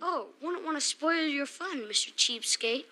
Oh, wouldn't want to spoil your fun, Mr. Cheapskate.